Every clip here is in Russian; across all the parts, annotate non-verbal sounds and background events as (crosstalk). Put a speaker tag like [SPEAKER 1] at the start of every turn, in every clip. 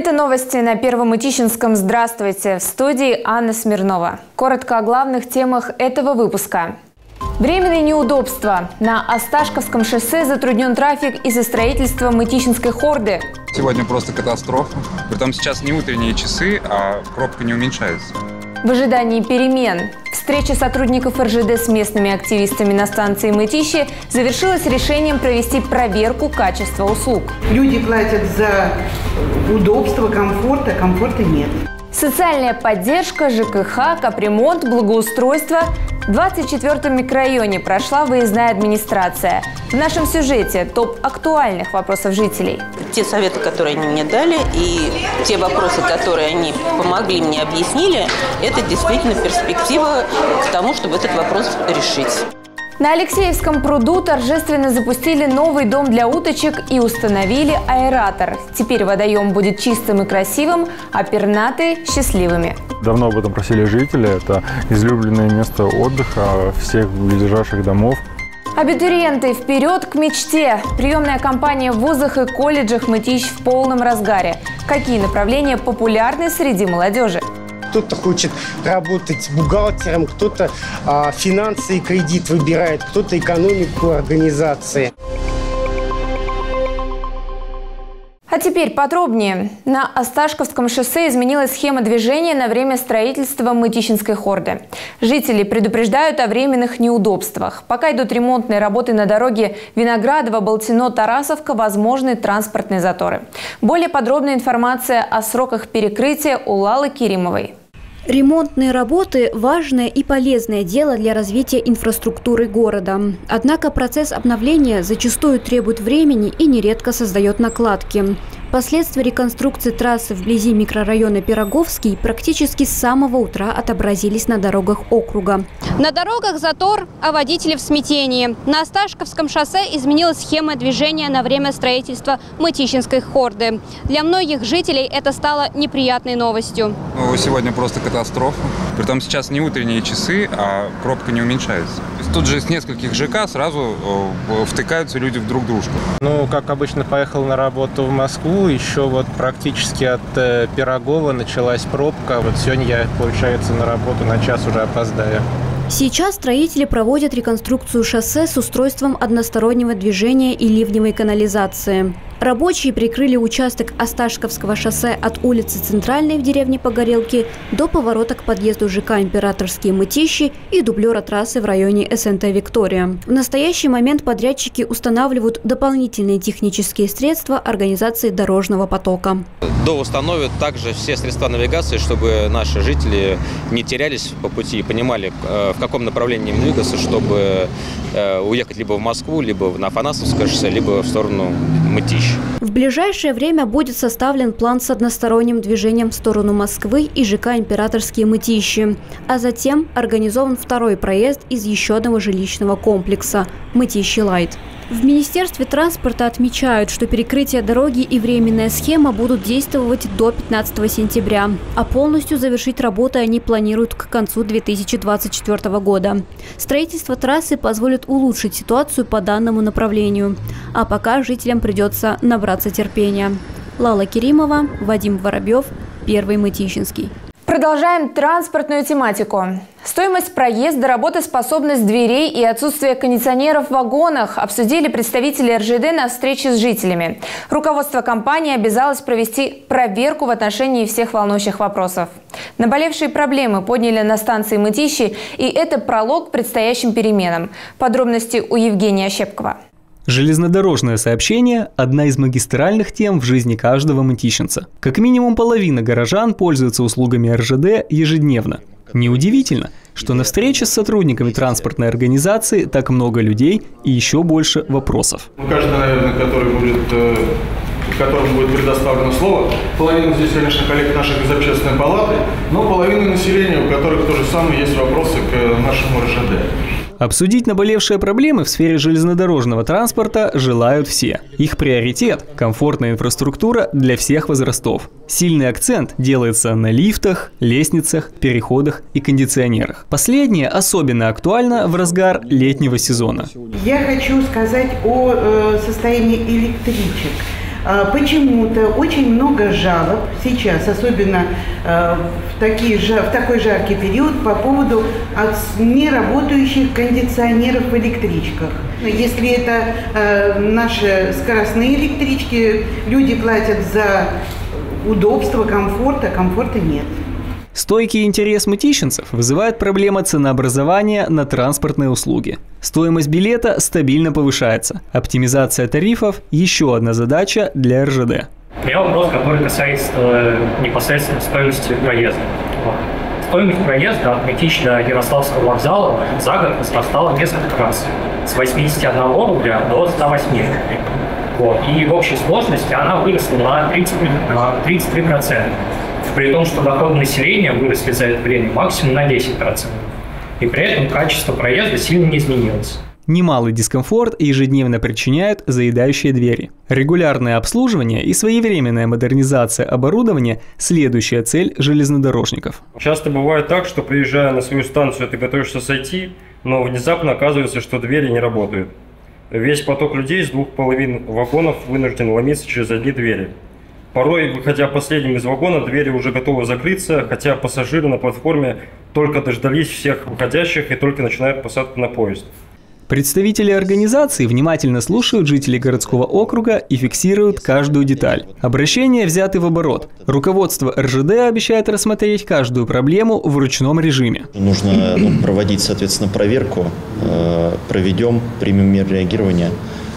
[SPEAKER 1] Это новости на Первом Итищинском. Здравствуйте. В студии Анна Смирнова. Коротко о главных темах этого выпуска. Временные неудобства. На Осташковском шоссе затруднен трафик из-за строительства Мытищинской хорды.
[SPEAKER 2] Сегодня просто катастрофа. Притом сейчас не утренние часы, а пробка не уменьшается.
[SPEAKER 1] В ожидании перемен. Встреча сотрудников РЖД с местными активистами на станции Мытищи завершилась решением провести проверку качества услуг.
[SPEAKER 3] Люди платят за удобство, комфорт, а комфорта нет.
[SPEAKER 1] Социальная поддержка, ЖКХ, капремонт, благоустройство. В 24-м микрорайоне прошла выездная администрация. В нашем сюжете топ актуальных вопросов жителей.
[SPEAKER 4] Те советы, которые они мне дали, и те вопросы, которые они помогли мне объяснили, это действительно перспектива к тому, чтобы этот вопрос решить.
[SPEAKER 1] На Алексеевском пруду торжественно запустили новый дом для уточек и установили аэратор. Теперь водоем будет чистым и красивым, а пернатые – счастливыми.
[SPEAKER 5] Давно об этом просили жители. Это излюбленное место отдыха всех ближайших домов.
[SPEAKER 1] Абитуриенты, вперед к мечте! Приемная кампания в вузах и колледжах «Мытищ» в полном разгаре. Какие направления популярны среди молодежи?
[SPEAKER 6] Кто-то хочет работать бухгалтером, кто-то а, финансы и кредит выбирает, кто-то экономику организации.
[SPEAKER 1] А теперь подробнее. На Осташковском шоссе изменилась схема движения на время строительства Мытищинской хорды. Жители предупреждают о временных неудобствах. Пока идут ремонтные работы на дороге Виноградово, Болтино, Тарасовка, возможны транспортные заторы. Более подробная информация о сроках перекрытия у Лалы Киримовой.
[SPEAKER 7] Ремонтные работы – важное и полезное дело для развития инфраструктуры города. Однако процесс обновления зачастую требует времени и нередко создает накладки. Последствия реконструкции трассы вблизи микрорайона Пироговский практически с самого утра отобразились на дорогах округа.
[SPEAKER 8] На дорогах затор, а водители в смятении. На Осташковском шоссе изменилась схема движения на время строительства Мытищинской хорды. Для многих жителей это стало неприятной новостью.
[SPEAKER 2] Сегодня просто катастрофа. Притом сейчас не утренние часы, а пробка не уменьшается. Тут же с нескольких ЖК сразу втыкаются люди в друг дружку.
[SPEAKER 9] Ну, как обычно, поехал на работу в Москву, еще вот практически от э, Пирогова началась пробка. Вот сегодня я, получается, на работу на час уже опоздаю.
[SPEAKER 7] Сейчас строители проводят реконструкцию шоссе с устройством одностороннего движения и ливневой канализации. Рабочие прикрыли участок Осташковского шоссе от улицы Центральной в деревне Погорелки до поворота к подъезду ЖК «Императорские мытищи» и дублера трассы в районе СНТ «Виктория». В настоящий момент подрядчики устанавливают дополнительные технические средства организации дорожного потока.
[SPEAKER 10] До установят также все средства навигации, чтобы наши жители не терялись по пути и понимали, э, в каком направлении им двигаться, чтобы уехать либо в Москву, либо на Афанасовское шоссе, либо в сторону Мытищ.
[SPEAKER 7] В ближайшее время будет составлен план с односторонним движением в сторону Москвы и ЖК «Императорские мытищи», а затем организован второй проезд из еще одного жилищного комплекса – Мытищи Лайт. В Министерстве транспорта отмечают, что перекрытие дороги и временная схема будут действовать до 15 сентября, а полностью завершить работы они планируют к концу 2024 года. Строительство трассы позволит улучшить ситуацию по данному направлению, а пока жителям придется набраться терпения. Лала Керимова, Вадим Воробьев, Первый Мытищинский.
[SPEAKER 1] Продолжаем транспортную тематику. Стоимость проезда, работоспособность дверей и отсутствие кондиционеров в вагонах обсудили представители РЖД на встрече с жителями. Руководство компании обязалось провести проверку в отношении всех волнующих вопросов. Наболевшие проблемы подняли на станции Мытищи, и это пролог к предстоящим переменам. Подробности у Евгения Щепкова.
[SPEAKER 11] Железнодорожное сообщение – одна из магистральных тем в жизни каждого мытищенца. Как минимум половина горожан пользуются услугами РЖД ежедневно. Неудивительно, что на встрече с сотрудниками транспортной организации так много людей и еще больше вопросов.
[SPEAKER 12] Ну, каждый, наверное, который будет э, которому будет предоставлено слово. Половина здесь, конечно, коллег наших из общественной палаты, но половина населения, у которых тоже самое есть вопросы к нашему РЖД.
[SPEAKER 11] Обсудить наболевшие проблемы в сфере железнодорожного транспорта желают все. Их приоритет – комфортная инфраструктура для всех возрастов. Сильный акцент делается на лифтах, лестницах, переходах и кондиционерах. Последнее особенно актуально в разгар летнего сезона.
[SPEAKER 3] Я хочу сказать о э, состоянии электричек. А, почему-то очень много жалоб сейчас, особенно а, в, такие, в такой жаркий период, по поводу неработающих кондиционеров в электричках. Если это а, наши скоростные электрички, люди платят за удобство, комфорт, а комфорта нет.
[SPEAKER 11] Стойкий интерес мытищенцев вызывает проблема ценообразования на транспортные услуги. Стоимость билета стабильно повышается. Оптимизация тарифов – еще одна задача для РЖД.
[SPEAKER 13] Меня вопрос, который касается э, непосредственно стоимости проезда. Стоимость проезда от Мытищ до Ярославского вокзала за год возрастала несколько раз. С 81 рубля до 108 вот. И в общей сложности она выросла на 30, на 33% при том, что доходы населения выросли за это время максимум на 10%. И при этом качество проезда сильно не изменилось.
[SPEAKER 11] Немалый дискомфорт ежедневно причиняют заедающие двери. Регулярное обслуживание и своевременная модернизация оборудования – следующая цель железнодорожников.
[SPEAKER 14] Часто бывает так, что приезжая на свою станцию, ты готовишься сойти, но внезапно оказывается, что двери не работают. Весь поток людей с двух половин вагонов вынужден ломиться через одни двери. Порой, выходя последним из вагона, двери уже готовы закрыться, хотя пассажиры на платформе только дождались всех выходящих и только начинают посадку на поезд.
[SPEAKER 11] Представители организации внимательно слушают жителей городского округа и фиксируют каждую деталь. Обращения взяты в оборот. Руководство РЖД обещает рассмотреть каждую проблему в ручном режиме.
[SPEAKER 15] Нужно ну, проводить, соответственно, проверку. Э, проведем, примем меры реагирования.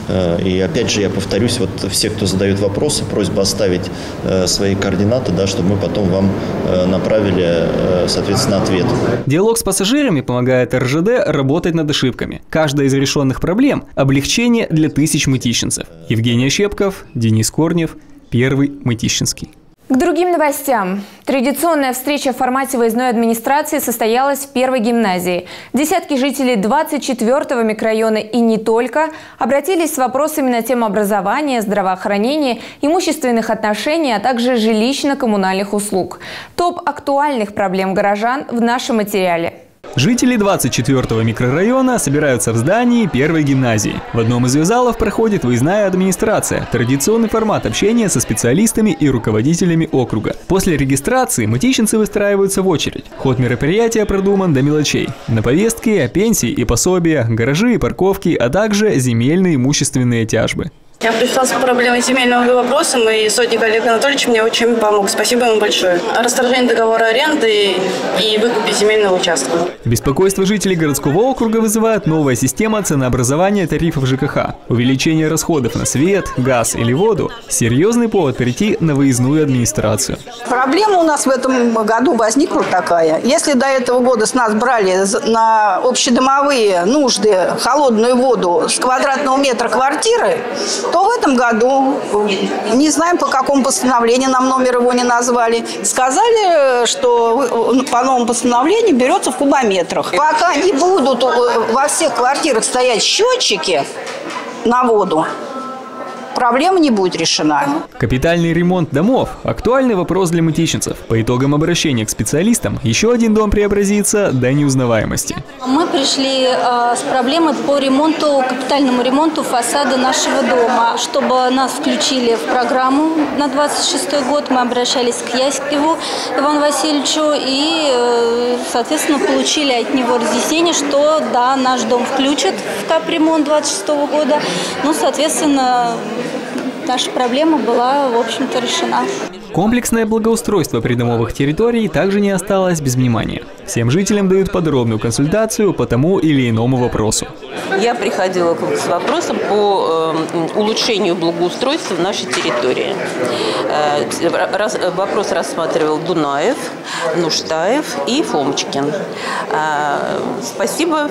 [SPEAKER 15] Э, и опять же, я повторюсь, вот все, кто задают вопросы, просьба оставить э, свои координаты, да, чтобы мы потом вам э, направили, соответственно, ответ.
[SPEAKER 11] Диалог с пассажирами помогает РЖД работать над ошибками. Каждая из решенных проблем – облегчение для тысяч мытищенцев. Евгений Щепков, Денис Корнев, Первый Мытищинский.
[SPEAKER 1] К другим новостям. Традиционная встреча в формате выездной администрации состоялась в первой гимназии. Десятки жителей 24-го микрорайона и не только обратились с вопросами на тему образования, здравоохранения, имущественных отношений, а также жилищно-коммунальных услуг. Топ актуальных проблем горожан в нашем материале.
[SPEAKER 11] Жители 24-го микрорайона собираются в здании первой гимназии. В одном из ее залов проходит выездная администрация, традиционный формат общения со специалистами и руководителями округа. После регистрации мытищенцы выстраиваются в очередь. Ход мероприятия продуман до мелочей. На повестке пенсии и пособия, гаражи и парковки, а также земельные имущественные тяжбы.
[SPEAKER 16] Я пришла с проблемой земельного вопроса, и сотник Олег Анатольевич мне очень помог. Спасибо ему большое. Расторжение договора аренды и выкупе земельного участка.
[SPEAKER 11] Беспокойство жителей городского округа вызывает новая система ценообразования тарифов ЖКХ. Увеличение расходов на свет, газ или воду – серьезный повод перейти на выездную администрацию.
[SPEAKER 17] Проблема у нас в этом году возникла такая. Если до этого года с нас брали на общедомовые нужды холодную воду с квадратного метра квартиры, то в этом году, не знаем по какому постановлению, нам номер его не назвали, сказали, что по новому постановлению берется в кубометрах. Пока не будут э, во всех квартирах стоять счетчики на воду, проблема не будет решена.
[SPEAKER 11] Капитальный ремонт домов – актуальный вопрос для мытищенцев. По итогам обращения к специалистам, еще один дом преобразится до неузнаваемости.
[SPEAKER 18] Мы пришли э, с проблемой по ремонту, капитальному ремонту фасада нашего дома. Чтобы нас включили в программу на 26 год, мы обращались к Яськеву Ивану Васильевичу и, э, соответственно, получили от него разъяснение, что да, наш дом включат в капремонт 26 года. Ну, соответственно, наша проблема была, в общем-то, решена.
[SPEAKER 11] Комплексное благоустройство придомовых территорий также не осталось без внимания. Всем жителям дают подробную консультацию по тому или иному вопросу.
[SPEAKER 4] Я приходила с вопросом по э, улучшению благоустройства нашей территории. Э, вопрос рассматривал Дунаев, Нуштаев и Фомочкин. Э, спасибо.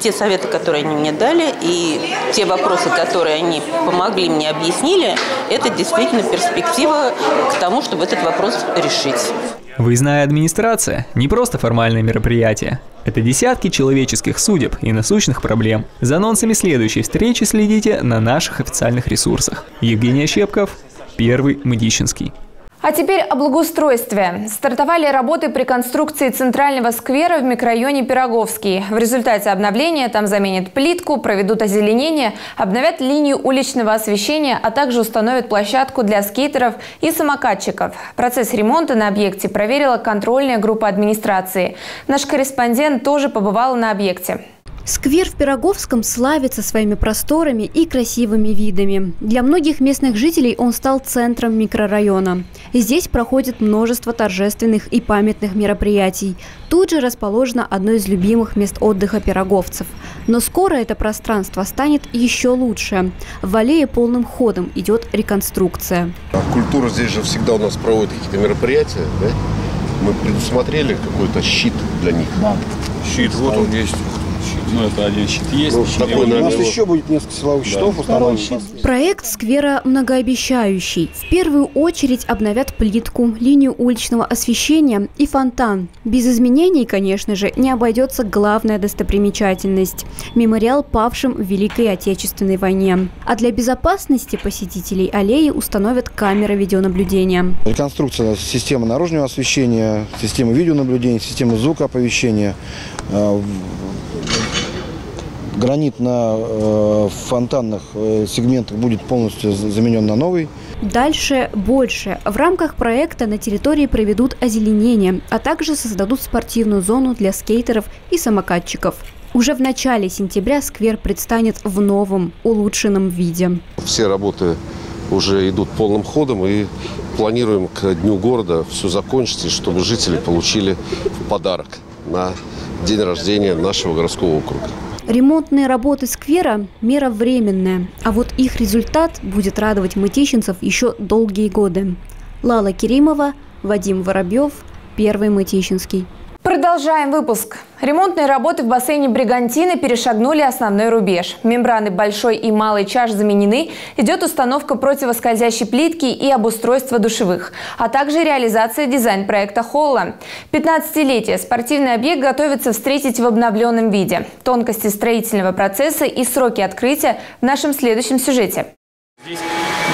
[SPEAKER 4] Те советы, которые они мне дали, и те вопросы, которые они помогли мне объяснили, это действительно перспектива к тому, чтобы этот вопрос решить.
[SPEAKER 11] Выездная администрация – не просто формальное мероприятие. Это десятки человеческих судеб и насущных проблем. За анонсами следующей встречи следите на наших официальных ресурсах. Евгений Щепков, Первый Медищинский.
[SPEAKER 1] А теперь о благоустройстве. Стартовали работы при конструкции центрального сквера в микрорайоне Пироговский. В результате обновления там заменят плитку, проведут озеленение, обновят линию уличного освещения, а также установят площадку для скейтеров и самокатчиков. Процесс ремонта на объекте проверила контрольная группа администрации. Наш корреспондент тоже побывал на объекте.
[SPEAKER 7] Сквер в Пироговском славится своими просторами и красивыми видами. Для многих местных жителей он стал центром микрорайона. Здесь проходит множество торжественных и памятных мероприятий. Тут же расположено одно из любимых мест отдыха пироговцев. Но скоро это пространство станет еще лучше. В аллее полным ходом идет реконструкция.
[SPEAKER 19] А культура здесь же всегда у нас проводит какие-то мероприятия, да? Мы предусмотрели какой-то щит для них. Да.
[SPEAKER 20] Щит, вот он есть. Ну, это один щит есть. Ну,
[SPEAKER 6] такой, у нас еще будет несколько силовых да. щитов установлено.
[SPEAKER 7] Проект сквера многообещающий. В первую очередь обновят плитку, линию уличного освещения и фонтан. Без изменений, конечно же, не обойдется главная достопримечательность – мемориал павшим в Великой Отечественной войне. А для безопасности посетителей аллеи установят камеры видеонаблюдения.
[SPEAKER 6] Реконструкция системы наружного освещения, системы видеонаблюдения, системы звукооповещения э, Гранит на э, фонтанных э, сегментах будет полностью заменен на новый.
[SPEAKER 7] Дальше больше. В рамках проекта на территории проведут озеленение, а также создадут спортивную зону для скейтеров и самокатчиков. Уже в начале сентября сквер предстанет в новом, улучшенном виде.
[SPEAKER 19] Все работы уже идут полным ходом и планируем к Дню города все закончить, чтобы жители получили подарок на день рождения нашего городского округа.
[SPEAKER 7] Ремонтные работы сквера – мера временная, а вот их результат будет радовать мытищенцев еще долгие годы. Лала Керимова, Вадим Воробьев, Первый Мытищинский.
[SPEAKER 1] Продолжаем выпуск. Ремонтные работы в бассейне Бригантины перешагнули основной рубеж. Мембраны большой и малой чаш заменены. Идет установка противоскользящей плитки и обустройство душевых, а также реализация дизайн-проекта холла. 15-летие спортивный объект готовится встретить в обновленном виде. Тонкости строительного процесса и сроки открытия в нашем следующем сюжете.
[SPEAKER 20] Здесь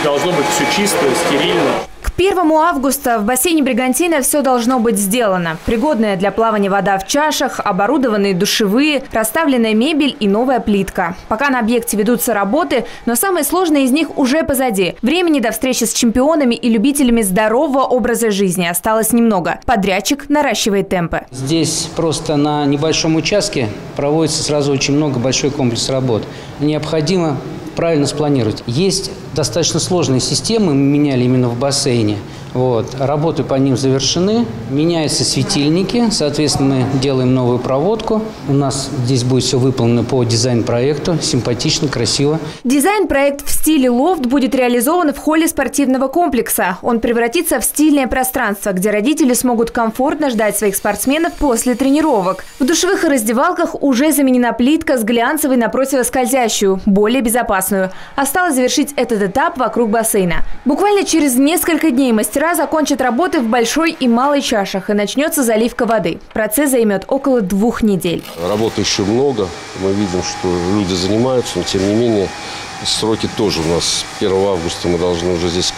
[SPEAKER 20] должно быть все чисто, стерильно.
[SPEAKER 1] 1 августа в бассейне Бригантина все должно быть сделано. Пригодная для плавания вода в чашах, оборудованные душевые, расставленная мебель и новая плитка. Пока на объекте ведутся работы, но самые сложные из них уже позади. Времени до встречи с чемпионами и любителями здорового образа жизни осталось немного. Подрядчик наращивает темпы.
[SPEAKER 21] Здесь просто на небольшом участке проводится сразу очень много большой комплекс работ. Необходимо правильно спланировать. Есть достаточно сложные системы, мы меняли именно в бассейне. Вот. Работы по ним завершены. Меняются светильники. Соответственно, мы делаем новую проводку. У нас здесь будет все выполнено по дизайн-проекту. Симпатично, красиво.
[SPEAKER 1] Дизайн-проект в стиле лофт будет реализован в холле спортивного комплекса. Он превратится в стильное пространство, где родители смогут комфортно ждать своих спортсменов после тренировок. В душевых и раздевалках уже заменена плитка с глянцевой на противоскользящую, более безопасную. Осталось завершить этот этап вокруг бассейна. Буквально через несколько дней мастера Мастера закончат работы в большой и малой чашах и начнется заливка воды. Процесс займет около двух недель.
[SPEAKER 19] Работы еще много. Мы видим, что люди занимаются, но тем не менее сроки тоже у нас 1 августа мы должны уже здесь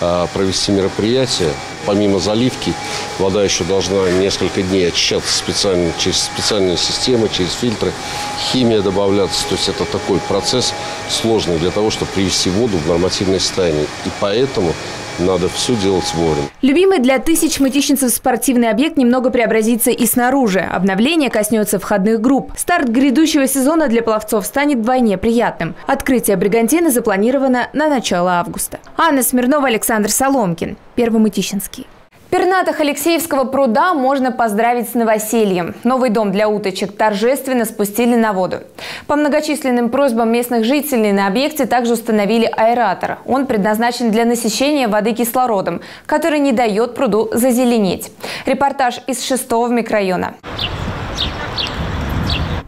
[SPEAKER 19] а, провести мероприятие. Помимо заливки, вода еще должна несколько дней очищаться специально, через специальные системы, через фильтры, химия добавляться. То есть это такой процесс сложный для того, чтобы привести воду в нормативное состояние. И поэтому надо все делать вовремя.
[SPEAKER 1] Любимый для тысяч мытищенцев спортивный объект немного преобразится и снаружи. Обновление коснется входных групп. Старт грядущего сезона для пловцов станет вдвойне приятным. Открытие Бригантины запланировано на начало августа. Анна Смирнова, Александр Соломкин. Первый Мытищинский. Пернатых Алексеевского пруда можно поздравить с новосельем. Новый дом для уточек торжественно спустили на воду. По многочисленным просьбам местных жителей на объекте также установили аэратор. Он предназначен для насыщения воды кислородом, который не дает пруду зазеленеть. Репортаж из шестого микрорайона.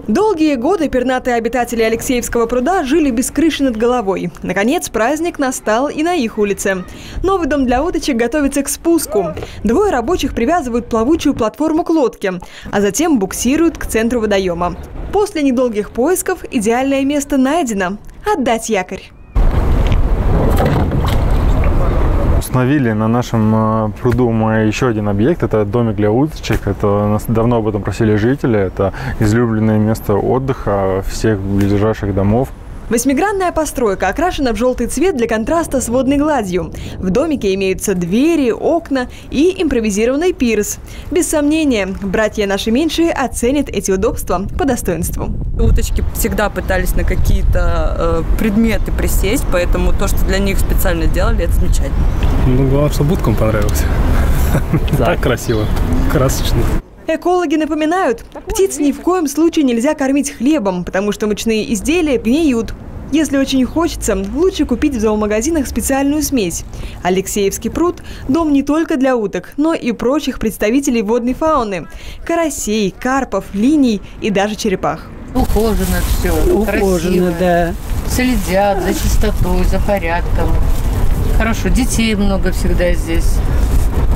[SPEAKER 22] Долгие годы пернатые обитатели Алексеевского пруда жили без крыши над головой. Наконец, праздник настал и на их улице. Новый дом для уточек готовится к спуску. Двое рабочих привязывают плавучую платформу к лодке, а затем буксируют к центру водоема. После недолгих поисков идеальное место найдено – отдать якорь
[SPEAKER 23] Установили на нашем пруду мы еще один объект. Это домик для уточек. Это нас давно об этом просили жители. Это излюбленное место отдыха всех ближайших домов.
[SPEAKER 22] Восьмигранная постройка окрашена в желтый цвет для контраста с водной гладью. В домике имеются двери, окна и импровизированный пирс. Без сомнения, братья наши меньшие оценят эти удобства по достоинству.
[SPEAKER 24] Уточки всегда пытались на какие-то э, предметы присесть, поэтому то, что для них специально делали, это замечательно.
[SPEAKER 25] Ну, главное, чтобы будкам понравилось. Так красиво, красочно.
[SPEAKER 22] Экологи напоминают, птиц ни в коем случае нельзя кормить хлебом, потому что мучные изделия гниют. Если очень хочется, лучше купить в зоомагазинах специальную смесь. Алексеевский пруд – дом не только для уток, но и прочих представителей водной фауны – карасей, карпов, линий и даже черепах.
[SPEAKER 26] Ухожено все, Ухожено, красиво. да. Следят за чистотой, за порядком. Хорошо, детей много всегда здесь.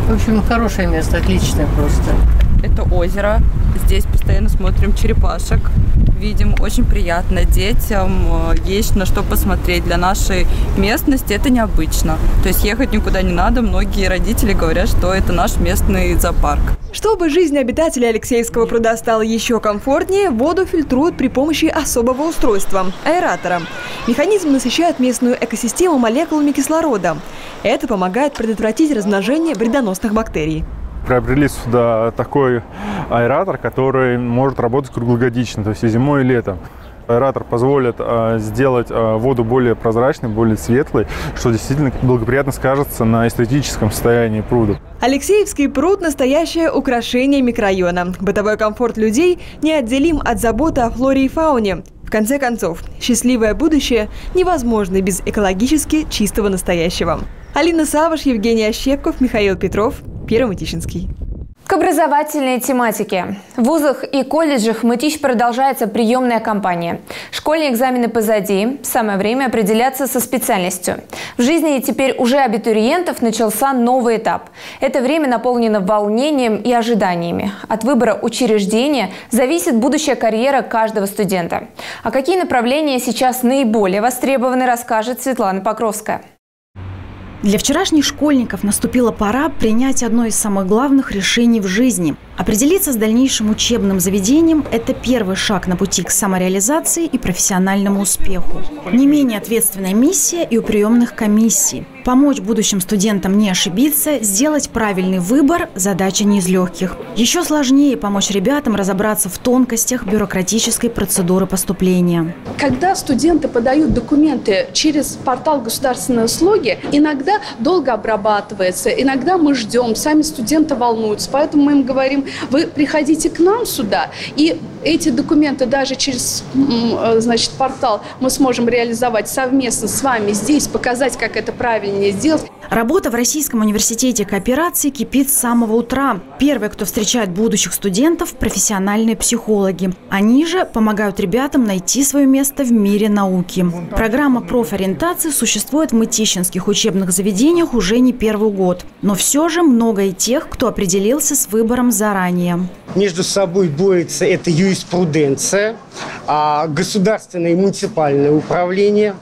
[SPEAKER 26] В общем, хорошее место, отличное просто
[SPEAKER 24] это озеро. Здесь постоянно смотрим черепашек. Видим, очень приятно детям. Э, есть на что посмотреть. Для нашей местности это необычно. То есть ехать никуда не надо. Многие родители говорят, что это наш местный зоопарк.
[SPEAKER 22] Чтобы жизнь обитателей Алексеевского пруда стала еще комфортнее, воду фильтруют при помощи особого устройства – аэратора. Механизм насыщает местную экосистему молекулами кислорода. Это помогает предотвратить размножение вредоносных бактерий
[SPEAKER 23] приобрели сюда такой аэратор, который может работать круглогодично, то есть и зимой, и летом. Аэратор позволит э, сделать э, воду более прозрачной, более светлой, что действительно благоприятно скажется на эстетическом состоянии пруда.
[SPEAKER 22] Алексеевский пруд – настоящее украшение микрорайона. Бытовой комфорт людей неотделим от заботы о флоре и фауне. В конце концов, счастливое будущее невозможно без экологически чистого настоящего. Алина Саваш, Евгений Ощепков, Михаил Петров. Первый Мытищинский.
[SPEAKER 1] К образовательной тематике. В вузах и колледжах Мытищ продолжается приемная кампания. Школьные экзамены позади. Самое время определяться со специальностью. В жизни теперь уже абитуриентов начался новый этап. Это время наполнено волнением и ожиданиями. От выбора учреждения зависит будущая карьера каждого студента. А какие направления сейчас наиболее востребованы, расскажет Светлана Покровская.
[SPEAKER 27] Для вчерашних школьников наступила пора принять одно из самых главных решений в жизни – Определиться с дальнейшим учебным заведением – это первый шаг на пути к самореализации и профессиональному успеху. Не менее ответственная миссия и у приемных комиссий. Помочь будущим студентам не ошибиться, сделать правильный выбор – задача не из легких. Еще сложнее помочь ребятам разобраться в тонкостях бюрократической процедуры поступления.
[SPEAKER 28] Когда студенты подают документы через портал государственной услуги, иногда долго обрабатывается, иногда мы ждем, сами студенты волнуются, поэтому мы им говорим, вы приходите к нам сюда, и эти документы даже через э, значит, портал мы сможем реализовать совместно с вами здесь, показать, как это правильнее сделать.
[SPEAKER 27] Работа в Российском университете кооперации кипит с самого утра. Первые, кто встречает будущих студентов – профессиональные психологи. Они же помогают ребятам найти свое место в мире науки. Программа профориентации существует в мытищинских учебных заведениях уже не первый год. Но все же много и тех, кто определился с выбором заранее.
[SPEAKER 6] Между собой борется это юриспруденция, а, государственное и муниципальное управление,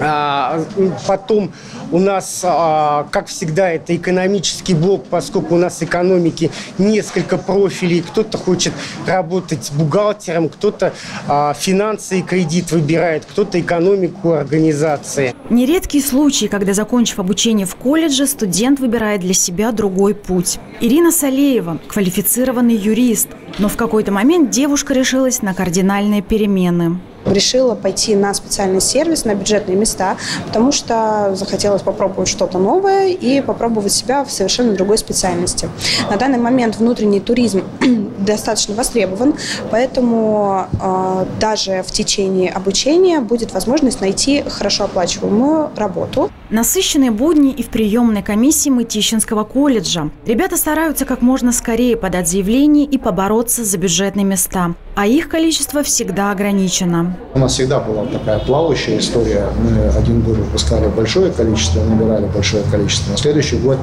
[SPEAKER 6] а, потом у нас, а, как всегда, это экономический блок, поскольку у нас экономики несколько профилей. Кто-то хочет работать бухгалтером, кто-то а, финансы и кредит выбирает, кто-то экономику организации.
[SPEAKER 27] Нередкий случай, когда, закончив обучение в колледже, студент выбирает для себя другой путь. Ирина Салеева – квалифицированный юрист, но в какой-то момент девушка решилась на кардинальные перемены
[SPEAKER 29] решила пойти на специальный сервис, на бюджетные места, потому что захотелось попробовать что-то новое и попробовать себя в совершенно другой специальности. На данный момент внутренний туризм (clears throat) достаточно востребован, поэтому э, даже в течение обучения будет возможность найти хорошо оплачиваемую работу.
[SPEAKER 27] Насыщенные будни и в приемной комиссии Мытищинского колледжа. Ребята стараются как можно скорее подать заявление и побороться за бюджетные места, а их количество всегда ограничено.
[SPEAKER 30] У нас всегда была такая плавающая история. Мы один год выпускали большое количество, набирали большое количество. На следующий год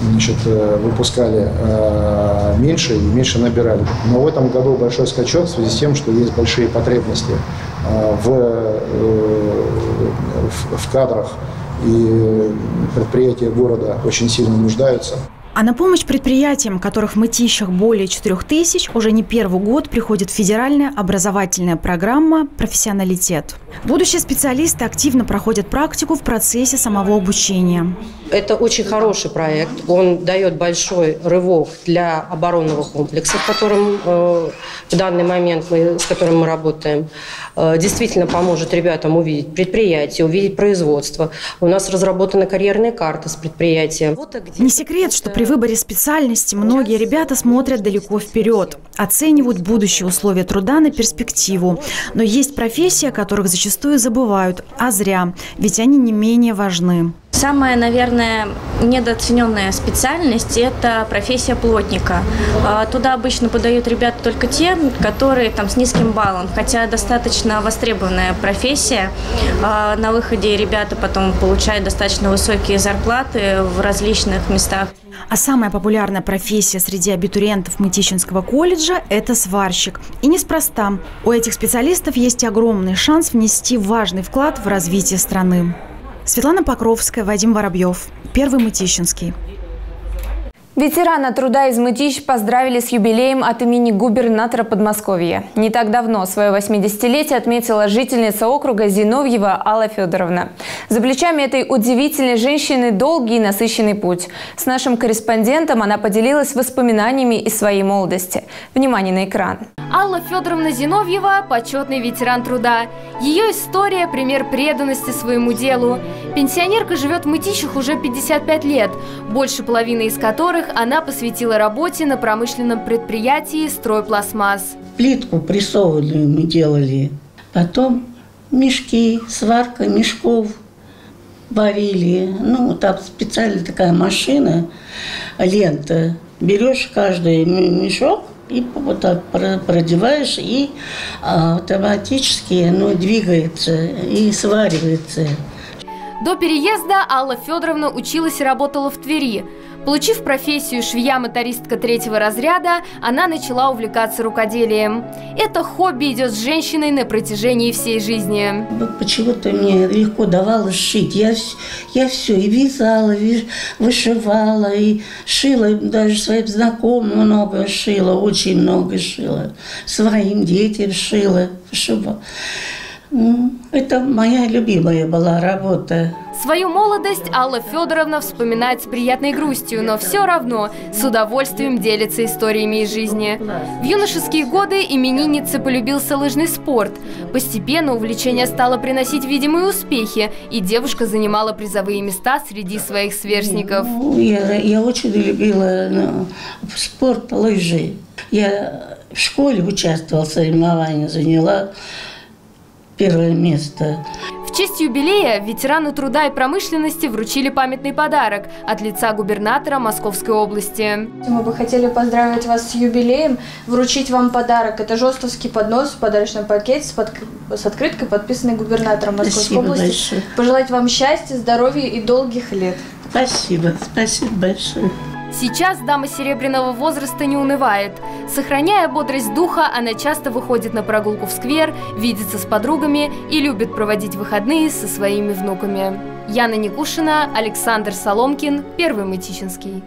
[SPEAKER 30] значит, э, выпускали э, меньше и меньше набирали. Но в этом году большой скачок в связи с тем, что есть большие потребности э, в, в, в кадрах и предприятия города очень сильно нуждаются.
[SPEAKER 27] А на помощь предприятиям, которых в мытищах более 4 тысяч, уже не первый год приходит федеральная образовательная программа «Профессионалитет». Будущие специалисты активно проходят практику в процессе самого обучения.
[SPEAKER 31] Это очень хороший проект. Он дает большой рывок для оборонного комплекса, в котором э, в данный момент мы, с которым мы работаем. Э, действительно поможет ребятам увидеть предприятие, увидеть производство. У нас разработана карьерная карта с предприятием.
[SPEAKER 27] Не секрет, что при выборе специальности многие ребята смотрят далеко вперед, оценивают будущие условия труда на перспективу. Но есть профессии, о которых зачастую забывают, а зря, ведь они не менее важны.
[SPEAKER 32] Самая, наверное, недооцененная специальность – это профессия плотника. А, туда обычно подают ребята только те, которые там с низким баллом, хотя достаточно востребованная профессия. А, на выходе ребята потом получают достаточно высокие зарплаты в различных местах.
[SPEAKER 27] А самая популярная профессия среди абитуриентов Мытищинского колледжа – это сварщик. И неспроста. У этих специалистов есть огромный шанс внести важный вклад в развитие страны. Светлана Покровская, Вадим Воробьев. Первый Мытищинский.
[SPEAKER 1] Ветерана труда из Мытищ поздравили с юбилеем от имени губернатора Подмосковья. Не так давно свое 80-летие отметила жительница округа Зиновьева Алла Федоровна. За плечами этой удивительной женщины долгий и насыщенный путь. С нашим корреспондентом она поделилась воспоминаниями из своей молодости. Внимание на экран.
[SPEAKER 33] Алла Федоровна Зиновьева – почетный ветеран труда. Ее история – пример преданности своему делу. Пенсионерка живет в Мытищах уже 55 лет, больше половины из которых которых она посвятила работе на промышленном предприятии «Стройпластмасс».
[SPEAKER 34] Плитку прессованную мы делали, потом мешки, сварка мешков варили. Ну, там специальная такая машина, лента. Берешь каждый мешок, и вот так продеваешь, и автоматически оно двигается и сваривается.
[SPEAKER 33] До переезда Алла Федоровна училась и работала в Твери. Получив профессию швея-мотористка третьего разряда, она начала увлекаться рукоделием. Это хобби идет с женщиной на протяжении всей жизни.
[SPEAKER 34] Почему-то мне легко давалось шить. Я, я все и вязала, и вышивала, и шила, даже своим знакомым много шила, очень много шила. Своим детям шила, вышивала. Это моя любимая была работа.
[SPEAKER 33] Свою молодость Алла Федоровна вспоминает с приятной грустью, но все равно с удовольствием делится историями из жизни. В юношеские годы имениннице полюбился лыжный спорт. Постепенно увлечение стало приносить видимые успехи, и девушка занимала призовые места среди своих сверстников.
[SPEAKER 34] Ну, я, я очень любила ну, спорт лыжи. Я в школе участвовала в соревнованиях, заняла первое место.
[SPEAKER 33] В честь юбилея ветерану труда и промышленности вручили памятный подарок от лица губернатора Московской области.
[SPEAKER 35] Мы бы хотели поздравить вас с юбилеем, вручить вам подарок. Это жестовский поднос в подарочном пакете с, под... с открыткой, подписанной губернатором Московской
[SPEAKER 34] спасибо
[SPEAKER 35] области.
[SPEAKER 34] Большое.
[SPEAKER 35] Пожелать вам счастья, здоровья и долгих лет.
[SPEAKER 34] Спасибо, спасибо большое.
[SPEAKER 33] Сейчас дама серебряного возраста не унывает. Сохраняя бодрость духа, она часто выходит на прогулку в сквер, видится с подругами и любит проводить выходные со своими внуками. Яна Никушина, Александр Соломкин, Первый Мытищинский.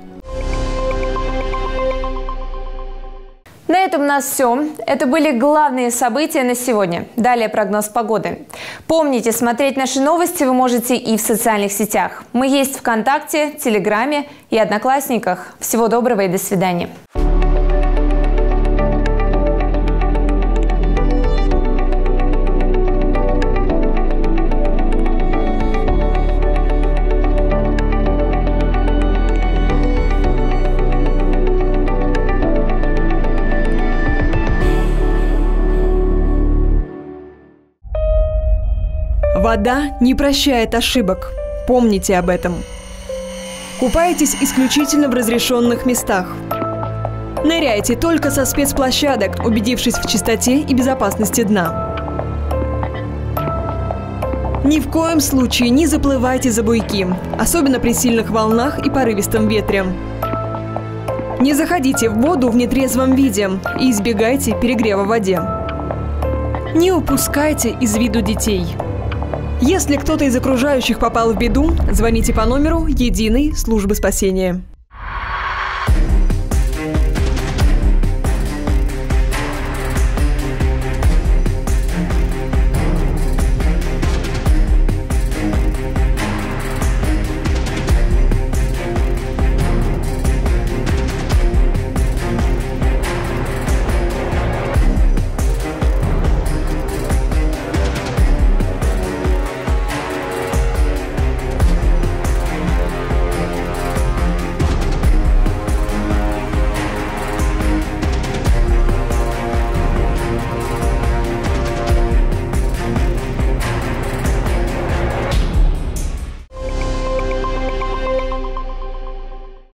[SPEAKER 1] На этом у нас все. Это были главные события на сегодня. Далее прогноз погоды. Помните, смотреть наши новости вы можете и в социальных сетях. Мы есть ВКонтакте, Телеграме и Одноклассниках. Всего доброго и до свидания.
[SPEAKER 22] Вода не прощает ошибок. Помните об этом. Купайтесь исключительно в разрешенных местах. Ныряйте только со спецплощадок, убедившись в чистоте и безопасности дна. Ни в коем случае не заплывайте за буйки, особенно при сильных волнах и порывистом ветре. Не заходите в воду в нетрезвом виде и избегайте перегрева в воде. Не упускайте из виду детей – Если кто-то из окружающих попал в беду, звоните по номеру единой службы спасения.